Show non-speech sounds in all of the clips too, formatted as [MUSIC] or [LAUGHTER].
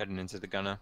Heading into the gunner.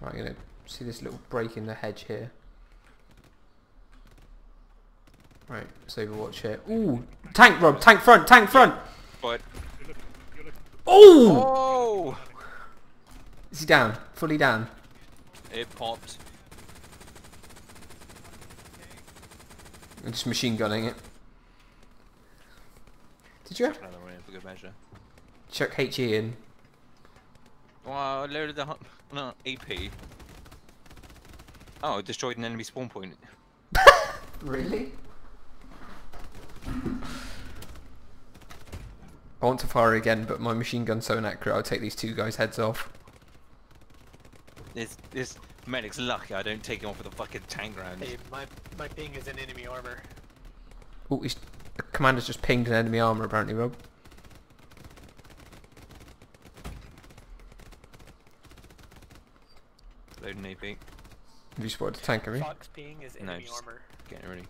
Right, I'm gonna see this little break in the hedge here. Right, let's overwatch here. Ooh, tank Rob, tank front, tank front. But Ooh, oh, is he down? Fully down. it popped. I'm just machine gunning it. Did you have Another one in for good measure. chuck HE in? Wow, I loaded the hu- no, AP. Oh, it destroyed an enemy spawn point. [LAUGHS] Really? I want to fire again, but my machine gun's so inaccurate, I'll take these two guys' heads off. This this medic's lucky I don't take him off with a fucking tank round. Hey, my my ping is in enemy armor. Oh, he's, the commander's just pinged an enemy armor, apparently, Rob. Loading AP. Have you spotted the tank, have you? Fox ping is No, enemy just- armor. Getting ready.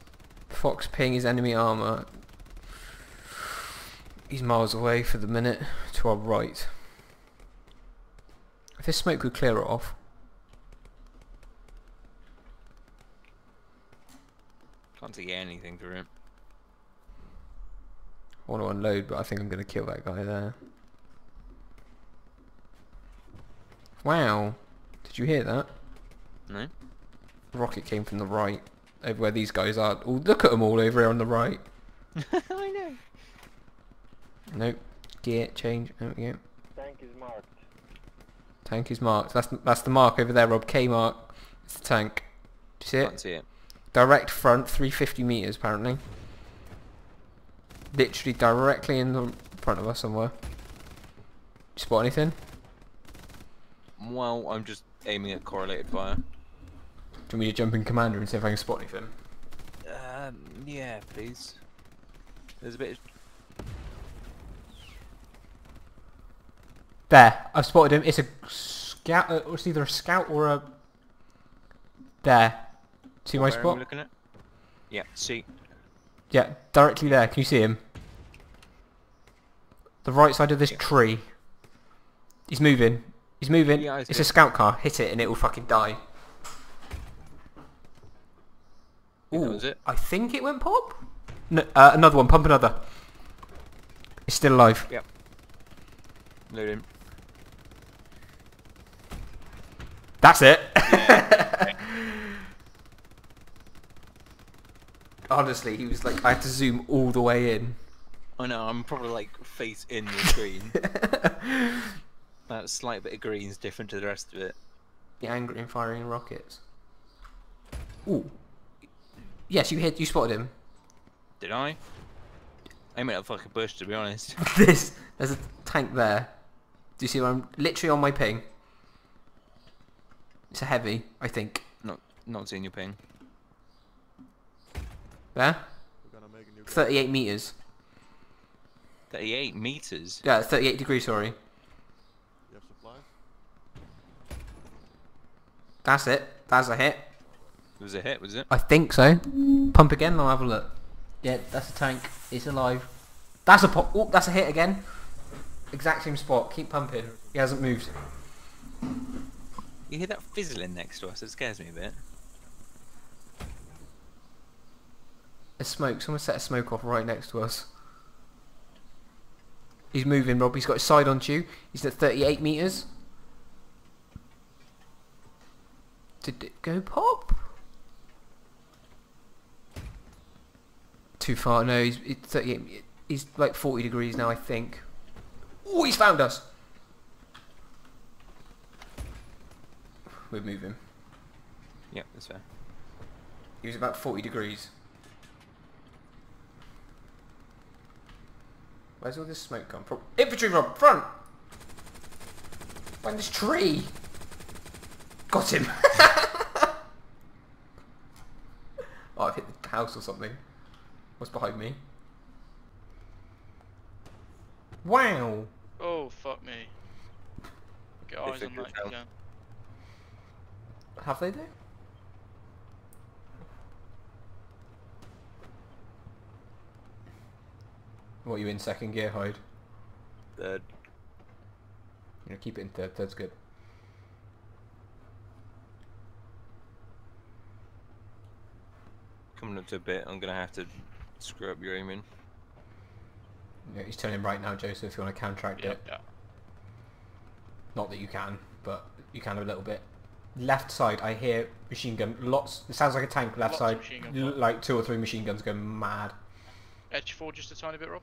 Fox ping his enemy armor. He's miles away for the minute to our right. If this smoke could clear it off. Can't see anything through it. I want to unload, but I think I'm going to kill that guy there. Wow. Did you hear that? No? rocket came from the right, over where these guys are. Oh, look at them all over here on the right. [LAUGHS] I know. Nope. Gear change. There we go. Tank is marked. Tank is marked. That's that's the mark over there, Rob. K mark. It's the tank. Do you see it? Can't see it. Direct front, 350 meters apparently. Literally directly in the front of us somewhere. Spot anything? Well, I'm just aiming at correlated fire. Do you want me to jump in commander and see if I can spot anything? Um, yeah, please. There's a bit. There, I've spotted him. It's a scout. Uh, it's either a scout or a. There. See my Where am I spot? looking at? Yeah, see. Yeah, directly there. Can you see him? The right side of this tree. He's moving. He's moving. Yeah, it's a scout car. Hit it and it will fucking die. Ooh, was it. I think it went pop. No, uh, another one. Pump another. It's still alive. Yep. Loading. That's it. Yeah. [LAUGHS] Honestly, he was like, I had to zoom all the way in. I know, I'm probably like face in the screen. [LAUGHS] that slight bit of green's different to the rest of it. The angry and firing rockets. Ooh. Yes, you hit. You spotted him. Did I? I made a fucking bush to be honest. [LAUGHS] this. There's a tank there. Do you see where I'm literally on my ping? It's a heavy, I think. Not not seeing your ping. There? We're gonna make a new 38 meters. 38 meters. Yeah, 38 degrees, sorry. You have supplies? That's it. That's a hit. It was a hit, was it? I think so. Pump again, I'll have a look. Yeah, that's a tank. It's alive. That's a pop. Oh, that's a hit again. Exact same spot. Keep pumping. He hasn't moved. You hear that fizzling next to us? It scares me a bit. There's smoke. Someone set a smoke off right next to us. He's moving, Rob. He's got his side onto you. He's at 38 meters. Did it go pop? Too far. No, he's, he's 38. He's like 40 degrees now, I think. Oh, he's found us. We're moving. Yeah, that's fair. He was about 40 degrees. Where's all this smoke come from? Infantry Rob, front! Find this tree! Got him! [LAUGHS] oh, I've hit the house or something. What's behind me? Wow! Oh, fuck me. Get eyes on figured that it again. Have they though? What you in second gear, Hyde? Third. You know, keep it in third. Third's good. Coming up to a bit, I'm gonna have to screw up your aiming. Yeah, he's turning right now, Joseph. If you want to counteract Yeah, it, yeah. not that you can, but you can a little bit. Left side, I hear machine gun. Lots. It sounds like a tank. Left Lots side, of machine gun like two or three machine guns going mad. Edge forward just a tiny bit, Rob.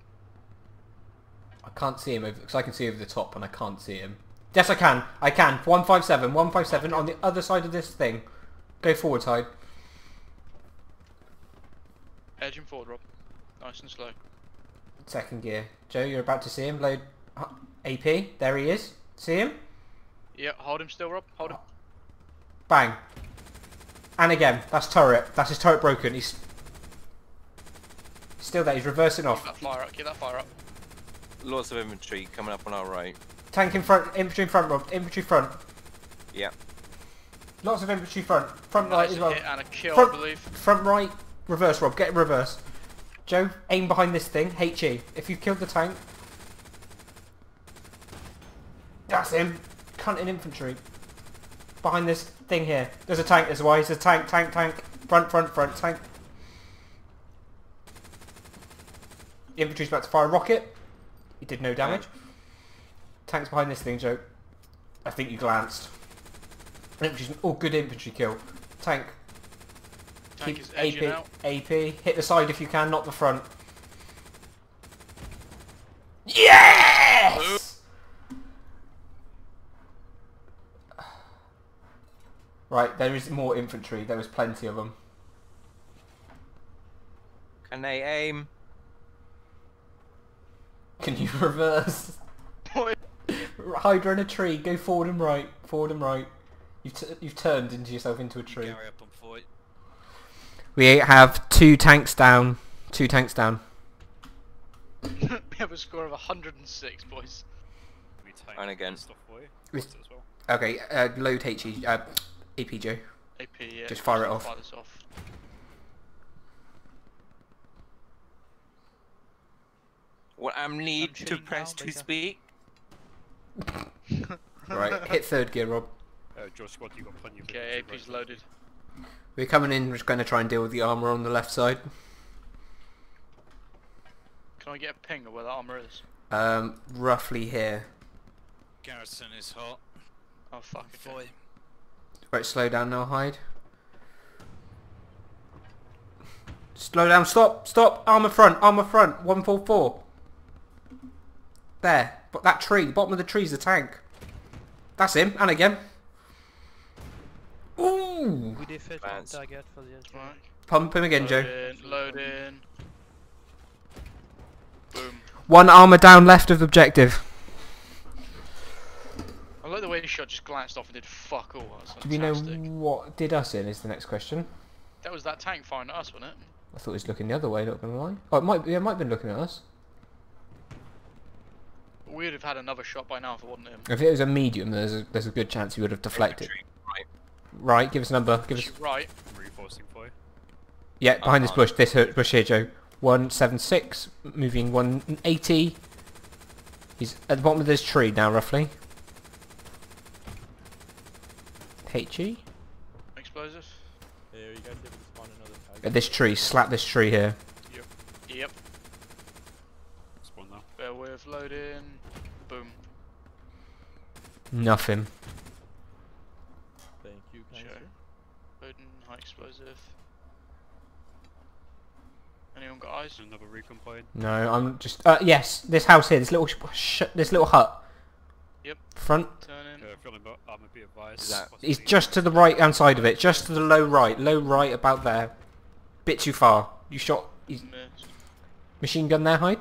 I can't see him because I can see over the top and I can't see him. Yes, I can. I can. 157. 157 on the other side of this thing. Go forward side. Edge him forward, Rob. Nice and slow. Second gear. Joe, you're about to see him. Load uh, AP. There he is. See him? Yeah, hold him still, Rob. Hold him. Bang. And again. That's turret. That's his turret broken. He's still there. He's reversing Keep off. that fire up. Keep that fire up. Lots of infantry coming up on our right. Tank in front. Infantry in front, Rob. Infantry front. Yeah. Lots of infantry front. Front right Nice as well. hit and a kill, Front- I believe. Front right, reverse, Rob. Get in reverse. Joe, aim behind this thing. HE. If you've killed the tank. That's him. Cunt in infantry. Behind this thing here. There's a tank, there's why. There's a tank, tank, tank. Front, front, front, tank. Infantry's about to fire a rocket. He did no damage. Tank's behind this thing, Joe. I think you glanced. Infantry's... Oh, good infantry kill. Tank, Tank Keep is AP, out. AP. Hit the side if you can, not the front. Yes! Right, there is more infantry. There was plenty of them. Can they aim? Can you [LAUGHS] reverse? Hydra in a tree. Go forward and right. Forward and right. You've, t- you've turned into yourself into a tree. Gary up on foot. We have two tanks down. Two tanks down. [LAUGHS] we have a score of 106, boys. And again. stuff for you. With- As well. Okay, uh, load HE. Uh, AP Joe. AP, yeah. Just fire it off. Fire this off. What I need to press down, to speak? [LAUGHS] Right, hit third gear, Rob. Uh, Joe Squad, you got plenty of Okay, AP's right loaded. We're coming in, we're just going to try and deal with the armour on the left side. Can I get a ping of where that armor is? Um, roughly here. Garrison is hot. Oh fuck. Okay. Foy. Right, slow down now, hide. Slow down, stop, stop, armour front, armour front, 144. There, but that tree, the bottom of the tree is the tank. That's him, and again. Ooh! We defeat one Advance. target for the. Right. Pump him again, Joe. Load in, load in. Boom. One armour down left of objective. I like the way the shot just glanced off and did fuck all. That's Do we know what did us in is the next question. That was that tank firing at us, wasn't it? I thought he was looking the other way, not gonna lie. Oh, it might, yeah, it might have been looking at us. We'd have had another shot by now if it wasn't him. If it was a medium, there's a, there's a good chance he would have deflected. Infantry, Right. Right, give us a number. Give us. Right. Reinforcing for you. Yeah, behind this Uh-huh. bush. This bush here, Joe. One seven six, moving one eighty. He's at the bottom of this tree now, roughly. HE Explosive. Hey, are you guys able spawn another target? at this tree. Slap this tree here. Yep. Yep. Spawn now. Bear with loading. Boom. Nothing. Thank you, Sure. Gangster. Loading. High explosive. Anyone got eyes? Another recon point. No, I'm just. Uh, yes, this house here. This little sh- sh- this little hut. Yep. Front. Turning. Uh, feeling about armor be advised. Is that- He's just to the right hand side of it. Just to the low right. Low right, about there. Bit too far. You shot. He's Miss. machine gun there, hide.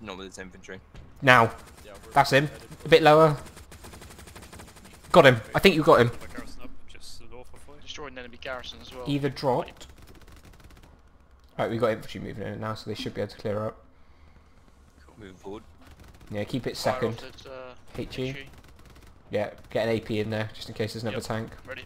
Not with his infantry. Now. Yeah, That's him. A bit lower. Got him. I think you got him. Another garrison up just to the north of Foy. Destroyed an enemy garrison as well. Either dropped. Right, we got infantry moving in now, so they should be able to clear up. Moving forward. Yeah, keep it second. off at, uh, HE. HE. Yeah, get an AP in there just in case there's another Yep. tank. Ready.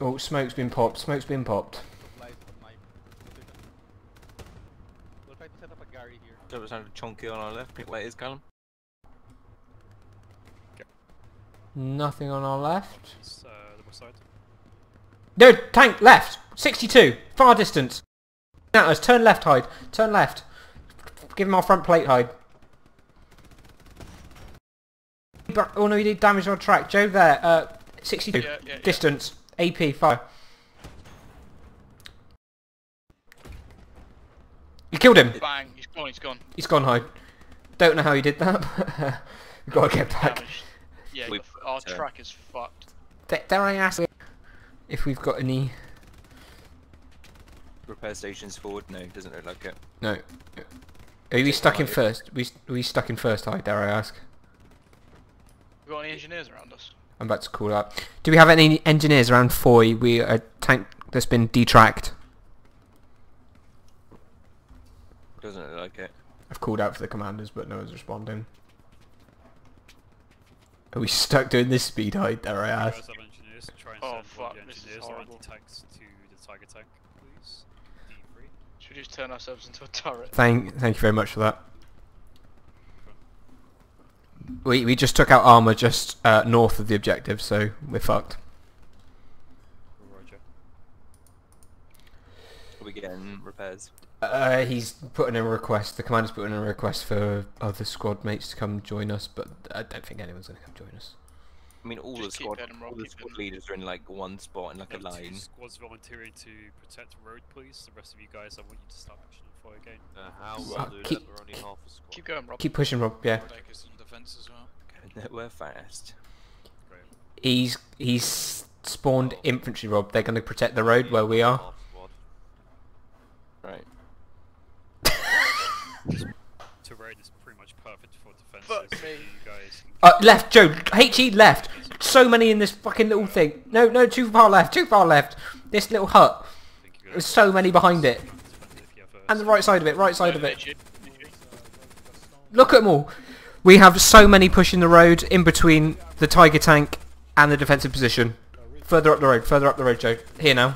Oh, smoke's been popped. Smoke's been popped. Supplies for knife. We'll try to set up a Gary here. There chunky on our left. Pick laters, Calum. Nothing on our left. It's, uh, the west side. No, tank left. 62. Far distance. At us. Turn left, hide. Turn left. Give him our front plate, hide. Oh no, you did damage on track. Joe there. Uh, 62. Yeah, yeah, yeah. Distance. AP, fire. You killed him. Bang, Oh, he's gone, he's gone. He's gone, hide. Don't know how he did that. [LAUGHS] but We've got to get back. Damaged. Yeah, We- your- our so- track is fucked. D- Dare I ask if we've got any... Repair stations forward. No, doesn't look like it. No. Are we stuck in one. first? We are we stuck in first hide, dare I ask? We got any engineers around us? I'm about to call up. Do we have any engineers around Foy? We a tank that's been detracked. Doesn't look like it. I've called out for the commanders, but no one's responding. Are we stuck doing this speed hide, dare I You ask? guys have engineers. Try and Oh, fuck, this is horrible. anti-tanks to the Tiger tank, please. D3. Should we just turn ourselves into a turret? Thank, thank you very much for that. We we just took out armor just uh, north of the objective, so we're fucked. Are we getting repairs? Uh, he's putting in a request. The commander's putting in a request for other squad mates to come join us, but I don't think anyone's going to come join us. I mean, all Just the squad, all the squad leaders are in like one spot in like a Have two line. squads volunteering to protect the road, please. The rest of you guys, I want you to start pushing them for again. Uh, how Uh, well do keep- that? We're only half a squad. Keep going, Rob. Keep pushing, Rob. Yeah, defence as well. [LAUGHS] We're fast. Great. he's he's spawned infantry, Rob. They're going to protect the road where we are. Half squad. Right. To road is pretty much perfect for defenses. Fuck me. You guys Uh, left, Joe. HE left. So many in this fucking little thing. No, no, too far left. Too far left. This little hut. There's so many behind it. defend if you have a And the right side of it. Right side of it. Look at them all. We have so many pushing the road in between the Tiger tank and the defensive position. Further up the road, further up the road, Joe. Here now.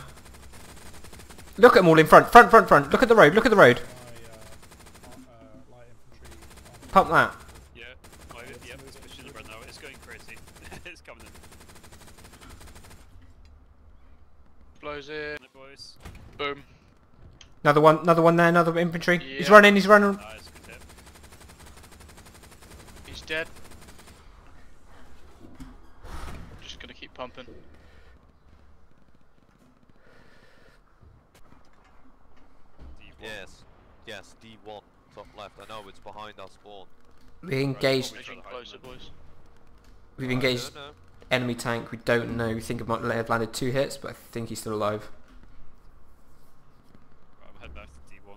Look at them all in front, front, front, front. Look at the road, look at the road. Pump that. Yeah, oh, my, yeah, it's pushing right now. It's going crazy. [LAUGHS] it's coming in. Blows in. Boys. Boom. Another one, another one there, another infantry. He's running, he's running. Nice. He's dead. Just gonna keep pumping. Yes. Yes, D1. Top left. I behind our spawn. We engaged, Right, Edging hide closer, them in. boys. we've engaged enemy tank. We don't know. We think it might have landed two hits, but I think he's still alive. Right, I'm heading back to D1.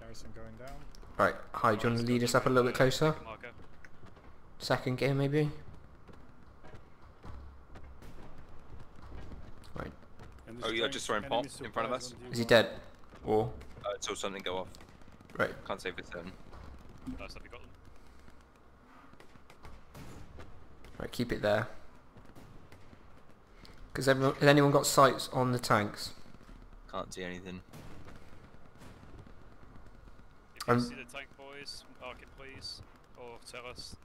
Garrison going down. Right, hi, do you want to lead us up a little bit closer? Marker. Second gear, maybe? Right, Oh, you are just throwing pop in front of us? is he dead? Or, Uh, I saw something go off. Right, Can't save if it's him. Nice, have you got them? right, keep it there. Because everyone, has anyone got sights on the tanks? Can't see anything. If you Um, see the tank, boys, mark it, please. Or tell us.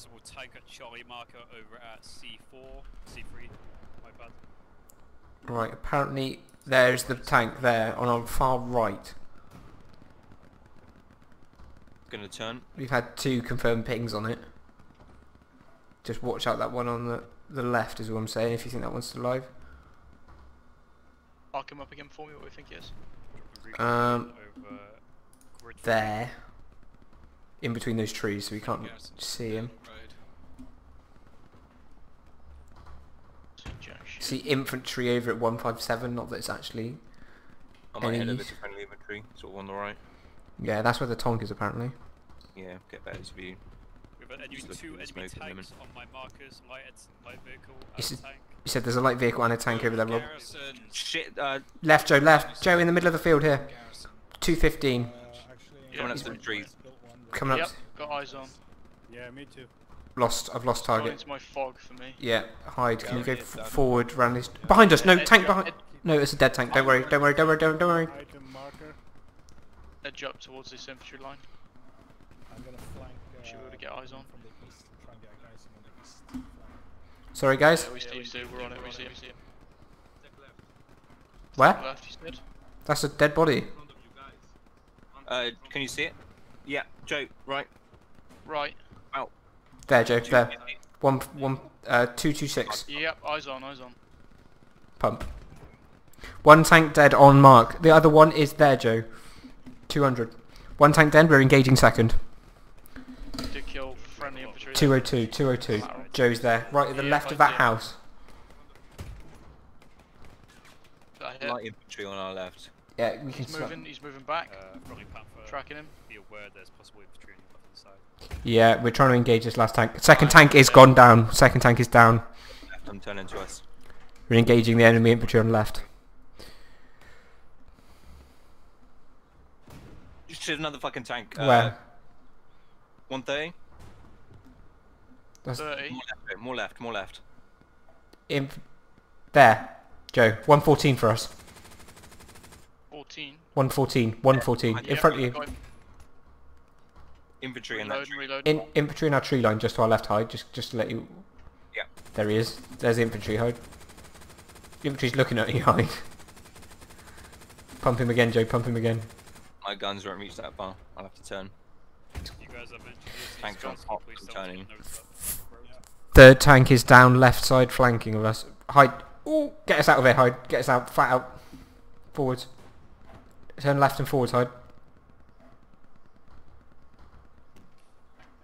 There's a possible tank at Charlie marker over at C4, C3, my bad. Right, apparently there's the tank there on our far right. Gonna turn. We've had two confirmed pings on it. Just watch out that one on the, the left is what I'm saying, if you think that one's still alive. Mark him up again for me, what we think he is. Drop a recon Um, over grid three. There. In between those trees, so we can't Garrison see him. Road. So. See infantry over at 157, not that it's actually... On my head of the friendly infantry, sort of on the right. Yeah, that's where the tonk is apparently. Yeah, get better view. With an enemy, Just two enemy smoke at the tanks on my markers, light, light vehicle, and it- tank. You said there's a light vehicle and a tank over there, Rob. Shit, uh, Left, Joe, left. Joe, in the middle of the field here. Garrison. 215. Uh, Coming up Yeah, to the trees. Built one, Coming yep, up. got eyes on. Yeah, me too. Lost. I've lost Going target. into my fog for me. Yeah. Hide. Can you go f- forward around this? Behind us. No Edge tank up- behind. ed- No, it's a dead tank. Don't worry. Don't worry. Don't worry. Don't, don't worry. Item marker. Edge up towards this infantry line. I'm gonna flank. Uh, Should be able to get eyes on. From the east. Try and get guys on the east flank. Sorry, guys. Yeah, we see, we see, we're on it, we see, him. Where? Left. That's a dead body. Uh, can you see it? Yeah, Joe, right. Right. Out. There, Joe. There. One. One. Uh, two two six. Yep, eyes on, eyes on. Pump. One tank dead on mark. The other one is there, Joe. 200. One tank dead, we're engaging second. Did kill friendly infantry. there. 202, 202. Joe's there. Right at the Yeah, left of that see. house. Did I hit? Light infantry on our left. Yeah, we can He's sm- moving, he's moving back. Uh, Rolling Panther. Tracking him. Be aware there's possible infantry on your left hand side. Yeah, we're trying to engage this last tank. Second tank is gone down. Second tank is down. Left them turning to us. We're engaging the enemy infantry on the left. Just shoot another fucking tank. Uh, Where? 130? That's 30. More left, more left, more left. inf- there. Joe, 114 for us. 14. 114, 114. In Yep, front of you. got him. Infantry in that tree. reloading. In infantry in our tree line just to our left hide, just just to let you Yeah. There he is. There's the infantry hide. Infantry's looking at you [LAUGHS] hide. Pump him again, Joe, pump him again. My guns won't reach that far. I'll have to turn. You guys have. Thanks, Johnson, I'm turning. you know about road. Third tank is down left side flanking of us. Hide. Ooh, get us out of here, hide. Get us out, flat out. Forwards. Turn left and forward hide.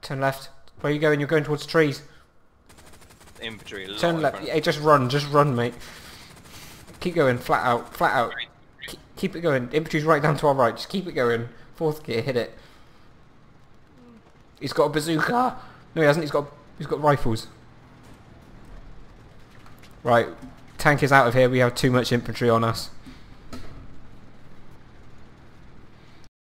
Turn left. Where are you going? You're going towards trees. Infantry. Turn left. Yeah, just run, just run, mate. Keep going, flat out, flat out. Keep, keep it going. Infantry's right down to our right. Just keep it going. Fourth gear, hit it. He's got a bazooka. No, he hasn't. He's got he's got rifles. Right, tank is out of here. We have too much infantry on us.